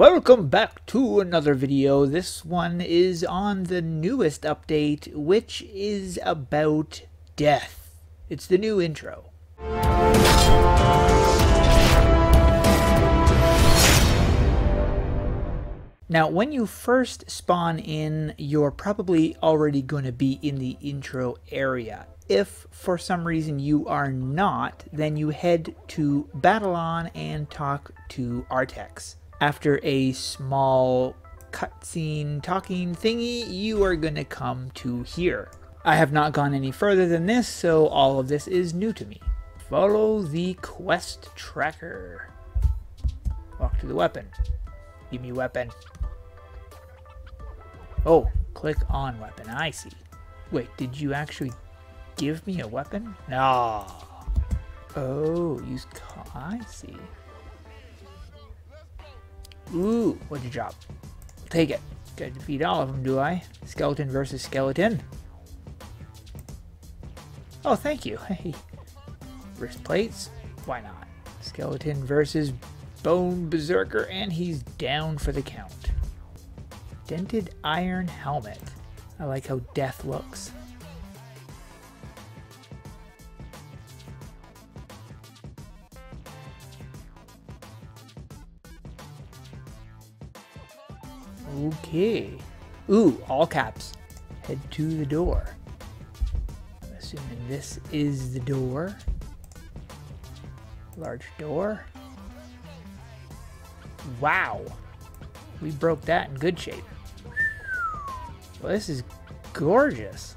Welcome back to another video. This one is on the newest update, which is about death. It's the new intro. Now, when you first spawn in, you're probably already going to be in the intro area. If for some reason you are not, then you head to Battleon and talk to Artix. After a small cutscene talking thingy, you are going to come to here. I have not gone any further than this, so all of this is new to me. Follow the quest tracker. Walk to the weapon. Give me weapon. Oh, click on weapon. I see. Wait, did you actually give me a weapon? No. Oh, use. I see. Ooh, what'd you drop? Take it. Gotta defeat all of them, do I? Skeleton versus skeleton. Oh, thank you. Hey. Wrist plates? Why not? Skeleton versus Bone Berserker, and he's down for the count. Dented iron helmet. I like how death looks. Okay. Ooh, all caps. Head to the door. I'm assuming this is the door. Large door. Wow. We broke that in good shape. Well, this is gorgeous.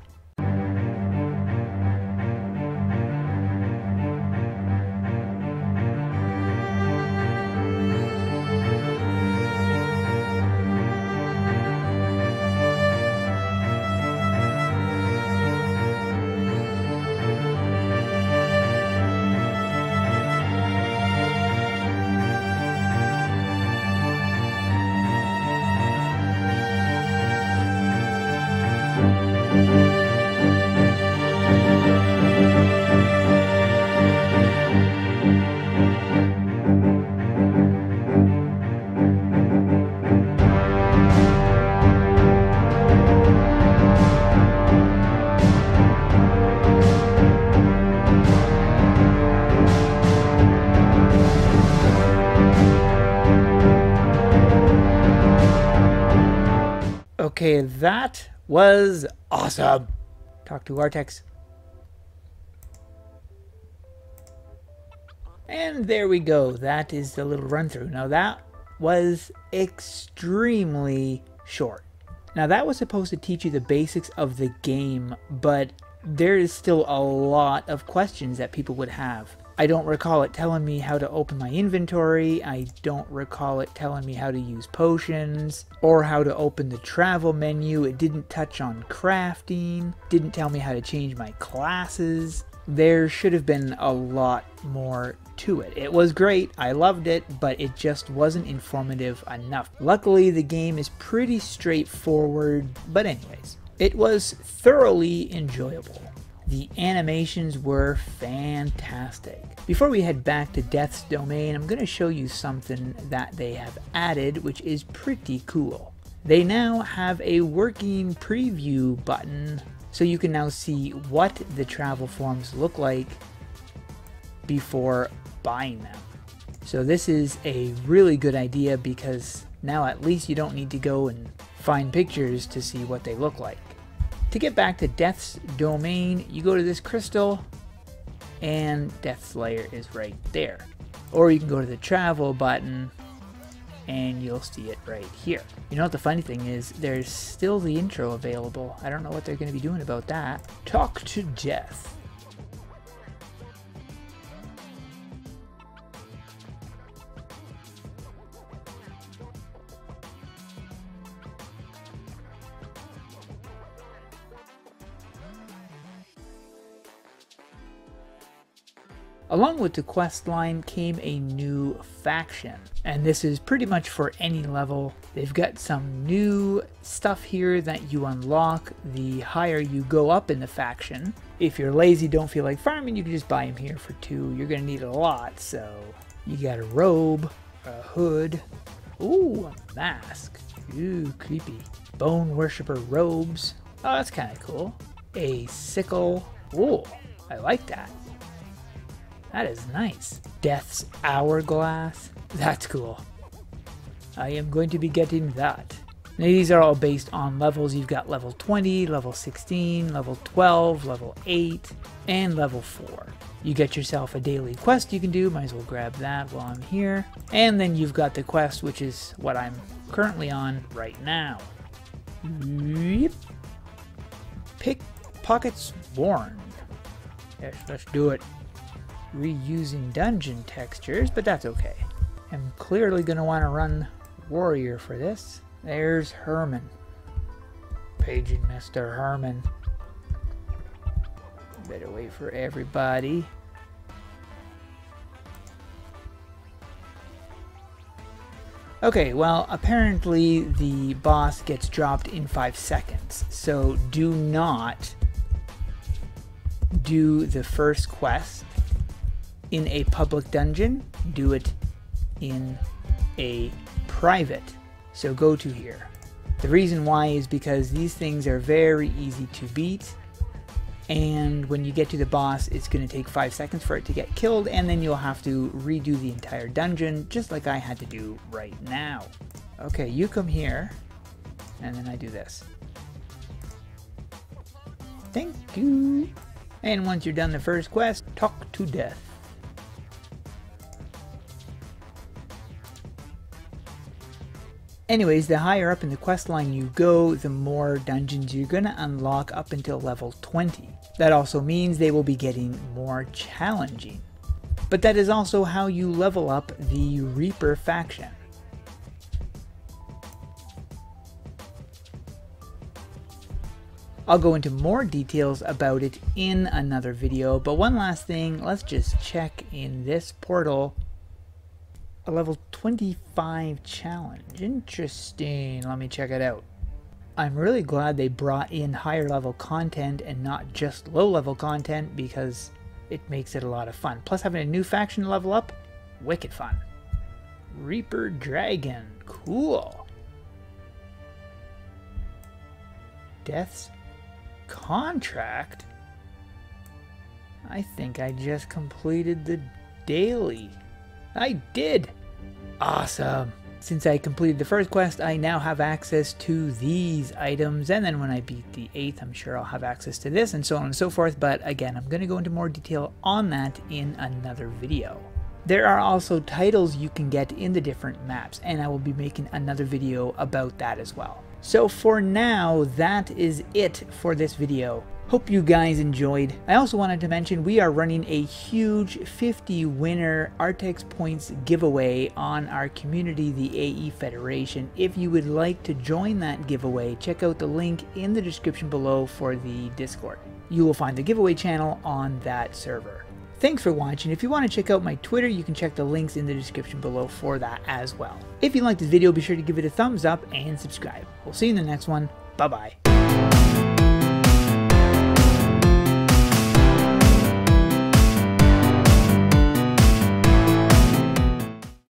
Okay, that was awesome. Talk to Artix. And there we go. That is the little run through. Now that was extremely short. Now that was supposed to teach you the basics of the game, but there is still a lot of questions that people would have. I don't recall it telling me how to open my inventory. I don't recall it telling me how to use potions or how to open the travel menu. It didn't touch on crafting, didn't tell me how to change my classes. There should have been a lot more to it. It was great, I loved it, but it just wasn't informative enough. Luckily, the game is pretty straightforward, but anyways, it was thoroughly enjoyable. The animations were fantastic. Before we head back to Death's Domain, I'm going to show you something that they have added, which is pretty cool. They now have a working preview button, so you can now see what the travel forms look like before buying them. So this is a really good idea because now at least you don't need to go and find pictures to see what they look like. To get back to Death's domain, you go to this crystal and Death's lair is right there. Or you can go to the travel button and you'll see it right here. You know what the funny thing is? There's still the intro available. I don't know what they're going to be doing about that. Talk to Death. Along with the quest line came a new faction, and this is pretty much for any level. They've got some new stuff here that you unlock the higher you go up in the faction. If you're lazy, don't feel like farming, you can just buy them here for two. You're gonna need a lot, so you got a robe, a hood, Ooh, a mask. Ooh, creepy. Bone Worshipper robes. Oh, that's kind of cool. A sickle. Ooh, I like that. That is nice. Death's Hourglass. That's cool. I am going to be getting that. Now these are all based on levels. You've got level 20, level 16, level 12, level 8, and level 4. You get yourself a daily quest you can do. Might as well grab that while I'm here. And then you've got the quest, which is what I'm currently on right now. Yep. Pickpockets Warned. Yes, let's do it reusing dungeon textures, but that's okay. I'm clearly going to want to run Warrior for this. There's Herman. Paging Mr. Herman. Better wait for everybody. Okay, well, apparently the boss gets dropped in 5 seconds, so do not do the first quest in a public dungeon, do it in a private. So go to here. The reason why is because these things are very easy to beat. And when you get to the boss, it's going to take 5 seconds for it to get killed, and then you'll have to redo the entire dungeon, just like I had to do right now. Okay, you come here, and then I do this. Thank you. And once you're done the first quest, talk to death. Anyways, the higher up in the quest line you go, the more dungeons you're going to unlock up until level 20. That also means they will be getting more challenging. But that is also how you level up the Reaper faction. I'll go into more details about it in another video, but one last thing, let's just check in this portal a level 25 challenge. Interesting. Let me check it out. I'm really glad they brought in higher level content and not just low level content because it makes it a lot of fun. Plus having a new faction level up, wicked fun. Reaper Dragon, cool. Death's Contract? I think I just completed the daily. I did! Awesome! Since I completed the first quest, I now have access to these items, and then when I beat the 8th, I'm sure I'll have access to this, and so on and so forth, but again, I'm going to go into more detail on that in another video. There are also titles you can get in the different maps, and I will be making another video about that as well. So for now, that is it for this video. Hope you guys enjoyed. I also wanted to mention we are running a huge 50 winner Artix points giveaway on our community, the AE Federation. If you would like to join that giveaway, check out the link in the description below for the Discord. You will find the giveaway channel on that server. Thanks for watching. If you want to check out my Twitter, you can check the links in the description below for that as well. If you liked this video, be sure to give it a thumbs up and subscribe. We'll see you in the next one. Bye-bye.